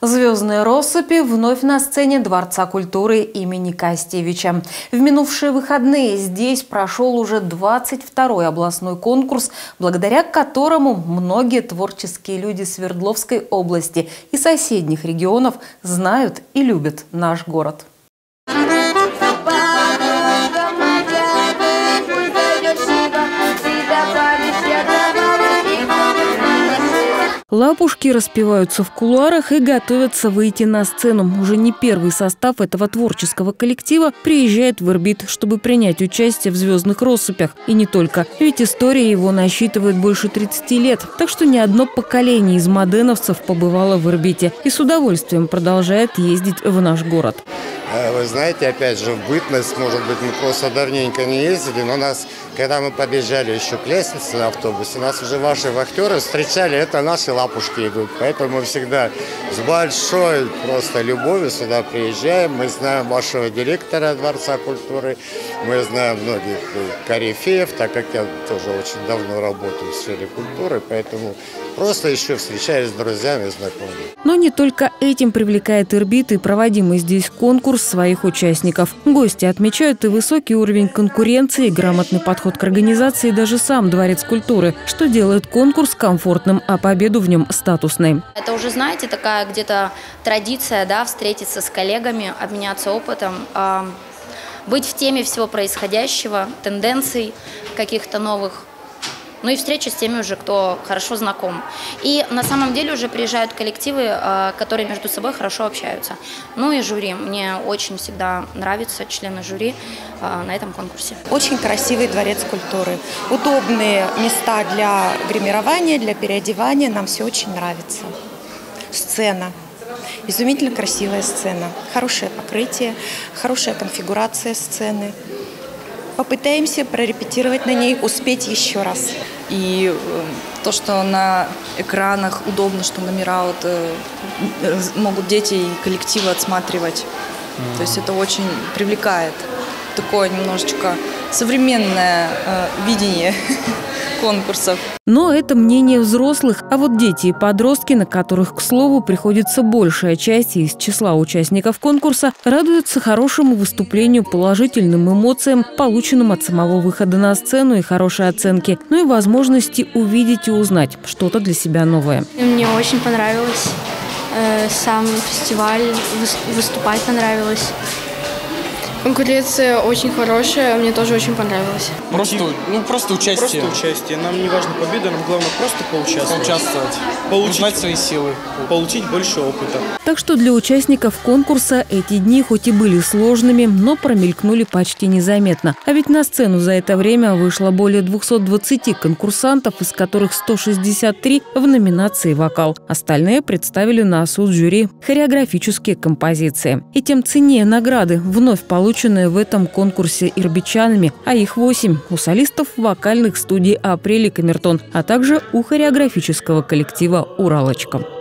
Звездные россыпи вновь на сцене Дворца культуры имени Костевича. В минувшие выходные здесь прошел уже 22-й областной конкурс, благодаря которому многие творческие люди Свердловской области и соседних регионов знают и любят наш город. Лапушки распеваются в кулуарах и готовятся выйти на сцену. Уже не первый состав этого творческого коллектива приезжает в Ирбит, чтобы принять участие в «Звездных россыпях». И не только. Ведь история его насчитывает больше 30 лет. Так что ни одно поколение из моденовцев побывало в Ирбите и с удовольствием продолжает ездить в наш город. Э, вы знаете, опять же, в бытность, может быть, мы просто давненько не ездили, но нас, когда мы подъезжали еще к лестнице на автобусе, нас уже ваши вахтеры встречали, это наши лапушки идут. Поэтому мы всегда с большой просто любовью сюда приезжаем. Мы знаем вашего директора Дворца культуры, мы знаем многих корифеев, так как я тоже очень давно работаю в сфере культуры, поэтому просто еще встречаюсь с друзьями и знакомыми. Но не только этим привлекает Ирбит и проводимый здесь конкурс своих участников. Гости отмечают и высокий уровень конкуренции, и грамотный подход к организации, и даже сам Дворец культуры, что делает конкурс комфортным, а победу в нем статусной. Это уже, знаете, такая где-то традиция, да, встретиться с коллегами, обменяться опытом, а, быть в теме всего происходящего, тенденций каких-то новых ну и встреча с теми уже, кто хорошо знаком. И на самом деле уже приезжают коллективы, э, которые между собой хорошо общаются. Ну и жюри. Мне очень всегда нравятся члены жюри э, на этом конкурсе. Очень красивый дворец культуры. Удобные места для гримирования, для переодевания. Нам все очень нравится. Сцена. Изумительно красивая сцена. Хорошее покрытие, хорошая конфигурация сцены попытаемся прорепетировать на ней, успеть еще раз. И э, то, что на экранах удобно, что номера вот, э, могут дети и коллективы отсматривать. Mm-hmm. То есть это очень привлекает. Такое немножечко современное э, видение конкурсов. Но это мнение взрослых, а вот дети и подростки, на которых, к слову, приходится большая часть из числа участников конкурса, радуются хорошему выступлению, положительным эмоциям, полученным от самого выхода на сцену и хорошей оценки, ну и возможности увидеть и узнать что-то для себя новое. Мне очень понравилось э, сам фестиваль, выступать понравилось. Конкуренция очень хорошая, мне тоже очень понравилось. Просто, ну, просто участие. Просто участие. Нам не важно победа, нам главное просто поучаствовать. Поучаствовать. Получить, Узнать свои силы. Получить больше опыта. Так что для участников конкурса эти дни хоть и были сложными, но промелькнули почти незаметно. А ведь на сцену за это время вышло более 220 конкурсантов, из которых 163 в номинации «Вокал». Остальные представили на суд жюри хореографические композиции. И тем ценнее награды вновь получили полученные в этом конкурсе ирбичанами, а их восемь у солистов вокальных студий «Апрель» и «Камертон», а также у хореографического коллектива «Уралочка».